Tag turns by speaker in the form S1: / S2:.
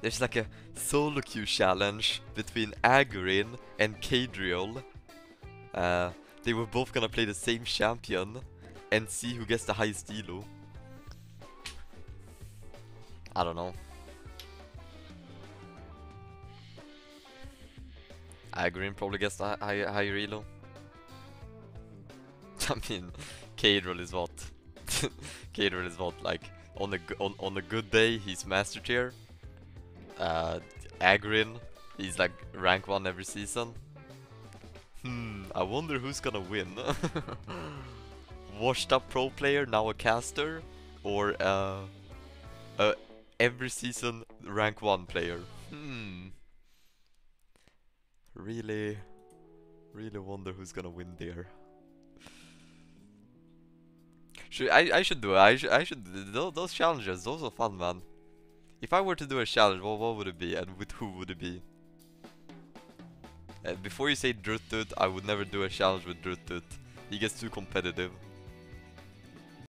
S1: there's like a solo queue challenge between Agurin and Caedrel. Uh, they were both gonna play the same champion and see who gets the highest elo. I don't know. Agurin probably gets the hi high, higher elo. I mean, Caedrel is what? Caedrel is what? Like, on a, on, on a good day, he's master tier. Uh, Agurin, he's like rank 1 every season. Hmm, I wonder who's gonna win. Washed up pro player, now a caster, or uh, a every season rank 1 player. Hmm. Really, really wonder who's gonna win there. Should I? I should do it. I should. I should. Those, those challenges. Those are fun, man. If I were to do a challenge, what, what would it be, and with who would it be? Uh, before you say Drututt, I would never do a challenge with Drututt. He gets too competitive.